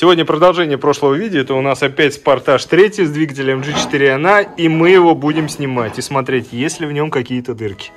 Сегодня продолжение прошлого видео. Это у нас опять Спартаж 3 с двигателем G4NA. И мы его будем снимать и смотреть, есть ли в нем какие-то дырки.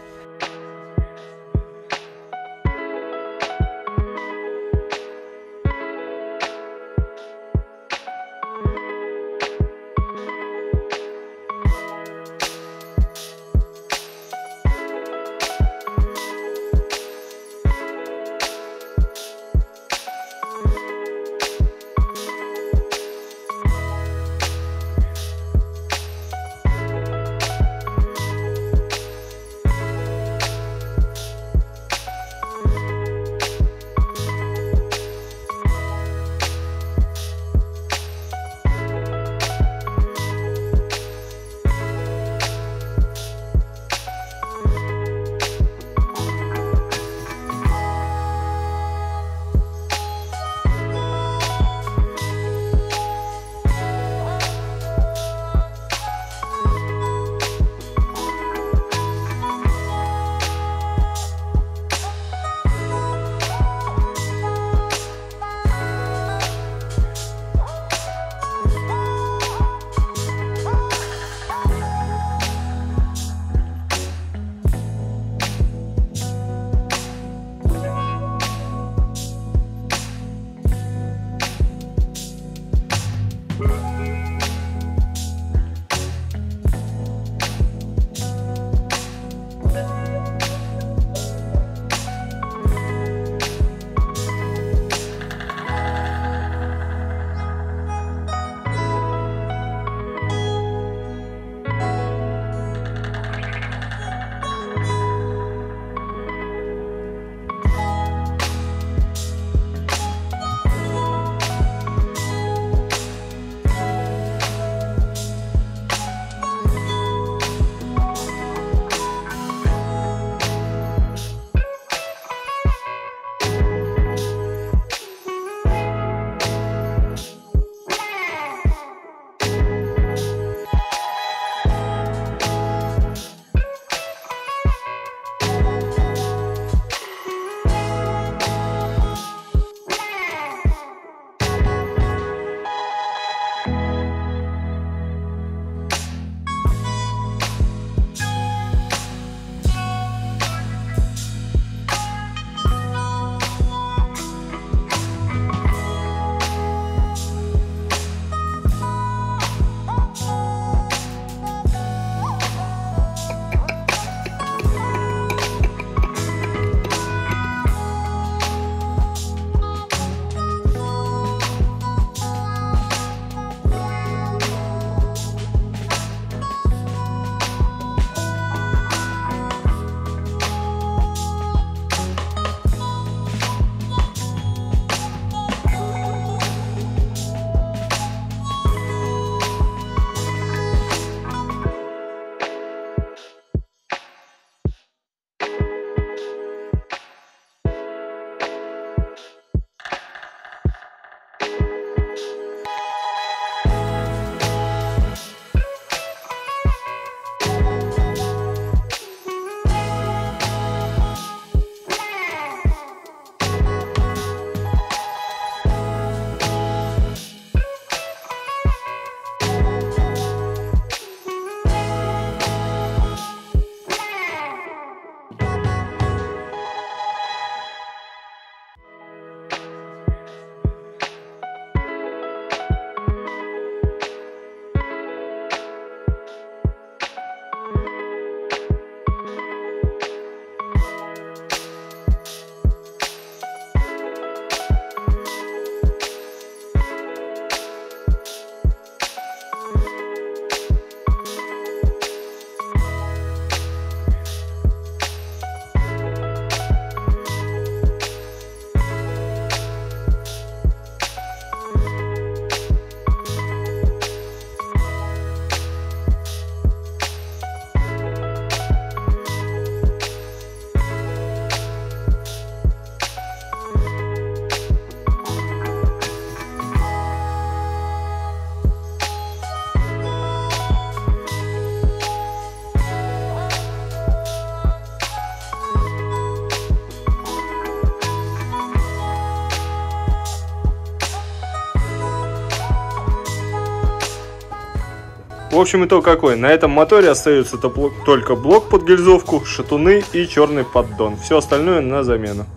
В общем, итог какой? На этом моторе остается только блок под гильзовку, шатуны и черный поддон. Все остальное на замену.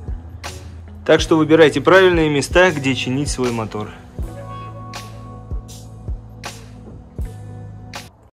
Так что выбирайте правильные места, где чинить свой мотор.